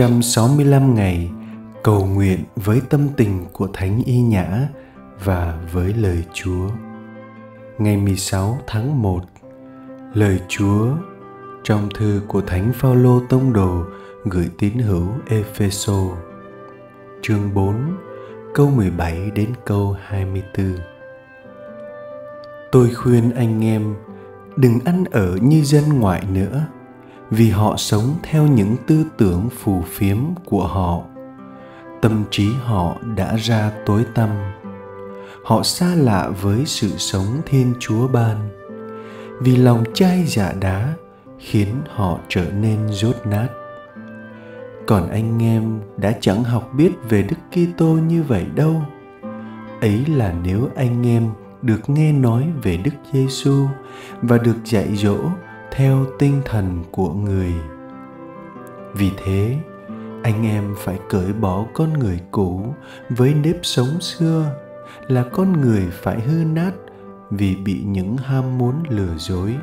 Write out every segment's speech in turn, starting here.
365 ngày cầu nguyện với tâm tình của Thánh Y Nhã và với lời Chúa. Ngày 16 tháng 1, lời Chúa trong thư của Thánh Phaolô Tông Đồ gửi tín hữu Epheso, chương 4, câu 17 đến câu 24. Tôi khuyên anh em đừng ăn ở như dân ngoại nữa vì họ sống theo những tư tưởng phù phiếm của họ. Tâm trí họ đã ra tối tăm. Họ xa lạ với sự sống thiên chúa ban. Vì lòng chai giả đá khiến họ trở nên rốt nát. Còn anh em đã chẳng học biết về đức kitô như vậy đâu. Ấy là nếu anh em được nghe nói về đức giêsu và được dạy dỗ theo tinh thần của người. Vì thế, anh em phải cởi bỏ con người cũ với nếp sống xưa là con người phải hư nát vì bị những ham muốn lừa dối.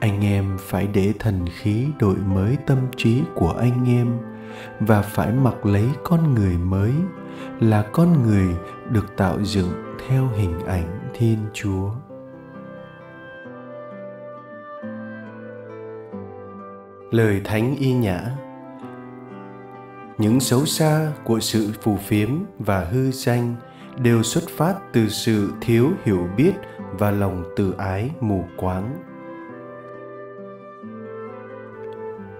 Anh em phải để thần khí đổi mới tâm trí của anh em và phải mặc lấy con người mới là con người được tạo dựng theo hình ảnh thiên chúa. Lời thánh y nhã. Những xấu xa của sự phù phiếm và hư danh đều xuất phát từ sự thiếu hiểu biết và lòng tự ái mù quáng.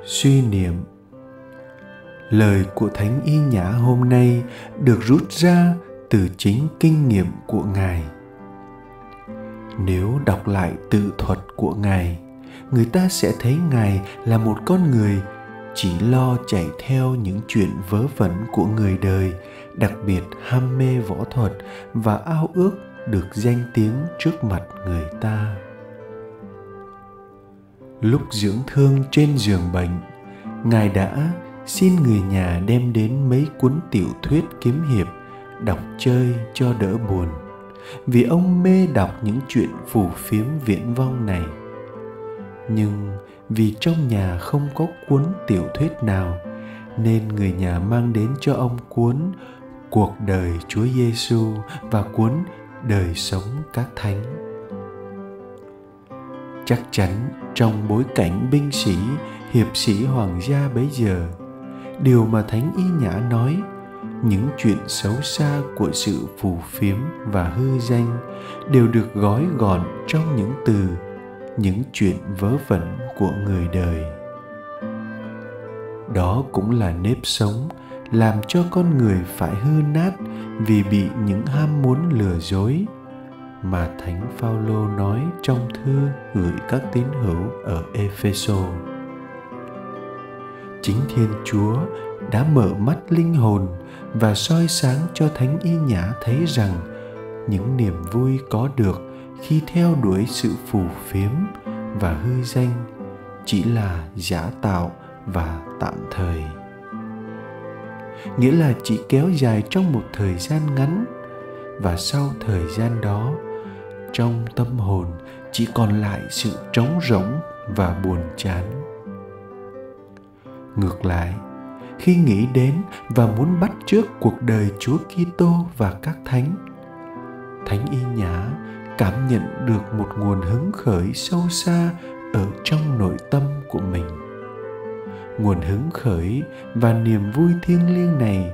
Suy niệm. Lời của thánh y nhã hôm nay được rút ra từ chính kinh nghiệm của ngài. Nếu đọc lại tự thuật của ngài người ta sẽ thấy ngài là một con người chỉ lo chạy theo những chuyện vớ vẩn của người đời, đặc biệt ham mê võ thuật và ao ước được danh tiếng trước mặt người ta. Lúc dưỡng thương trên giường bệnh, ngài đã xin người nhà đem đến mấy cuốn tiểu thuyết kiếm hiệp, đọc chơi cho đỡ buồn. Vì ông mê đọc những chuyện phù phiếm viễn vong này nhưng vì trong nhà không có cuốn tiểu thuyết nào nên người nhà mang đến cho ông cuốn cuộc đời Chúa Giêsu và cuốn đời sống các thánh. Chắc chắn trong bối cảnh binh sĩ, hiệp sĩ hoàng gia bấy giờ, điều mà Thánh Y Nhã nói, những chuyện xấu xa của sự phù phiếm và hư danh đều được gói gọn trong những từ những chuyện vớ vẩn của người đời. Đó cũng là nếp sống làm cho con người phải hư nát vì bị những ham muốn lừa dối mà thánh phaolô nói trong thư gửi các tín hữu ở epheso chính thiên chúa đã mở mắt linh hồn và soi sáng cho thánh y nhã thấy rằng những niềm vui có được khi theo đuổi sự phù phiếm và hư danh chỉ là giả tạo và tạm thời. Nghĩa là chỉ kéo dài trong một thời gian ngắn và sau thời gian đó, trong tâm hồn chỉ còn lại sự trống rỗng và buồn chán. Ngược lại, khi nghĩ đến và muốn bắt trước cuộc đời Chúa Kitô và các thánh Thánh Y Nhã cảm nhận được một nguồn hứng khởi sâu xa ở trong nội tâm của mình nguồn hứng khởi và niềm vui thiêng liêng này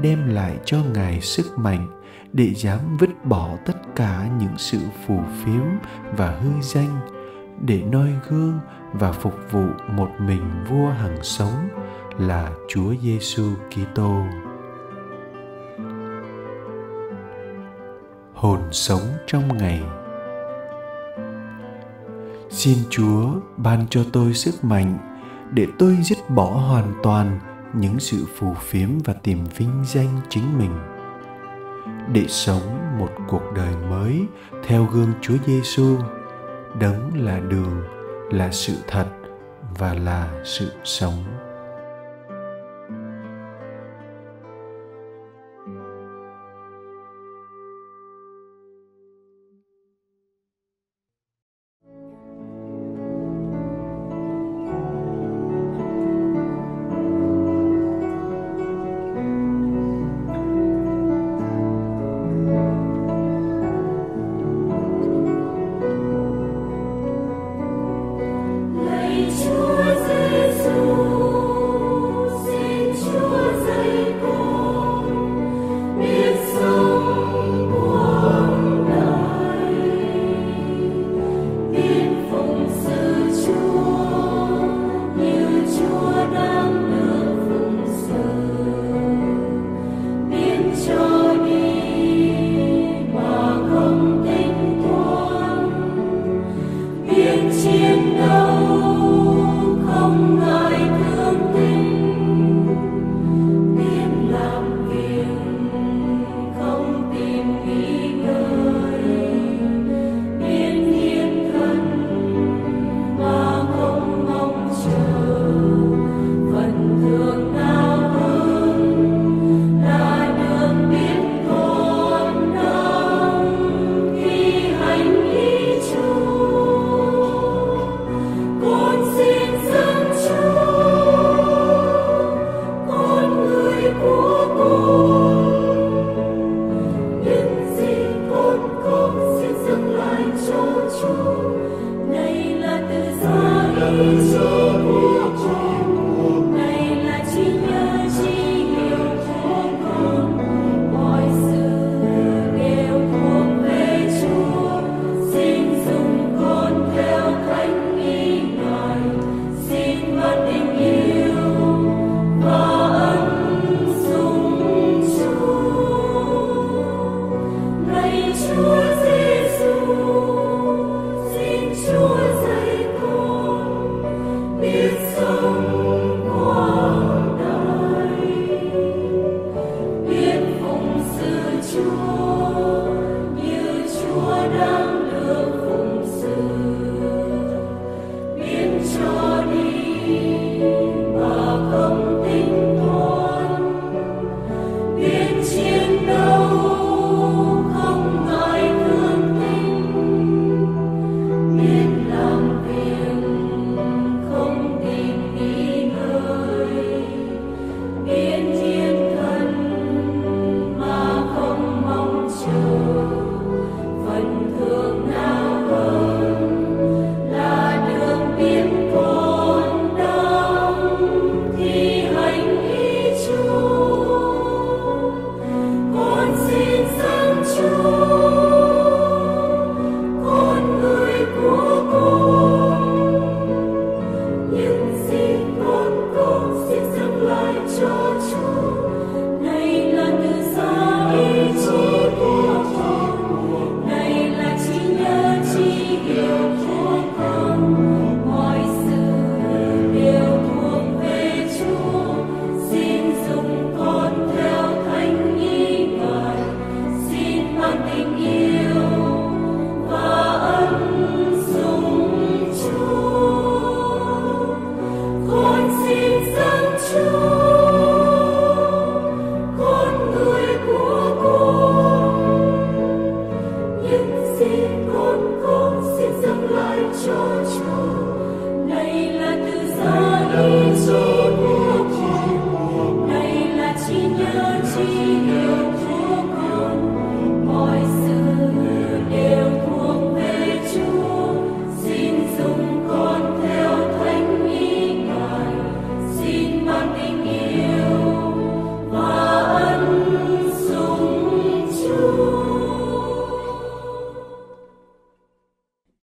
đem lại cho ngài sức mạnh để dám vứt bỏ tất cả những sự phù phiếm và hư danh để noi gương và phục vụ một mình vua hằng sống là Chúa Giêsu Kitô. Hồn sống trong ngày xin chúa ban cho tôi sức mạnh để tôi dứt bỏ hoàn toàn những sự phù phiếm và tìm vinh danh chính mình để sống một cuộc đời mới theo gương Chúa Giêsu, đấng là đường, là sự thật và là sự sống.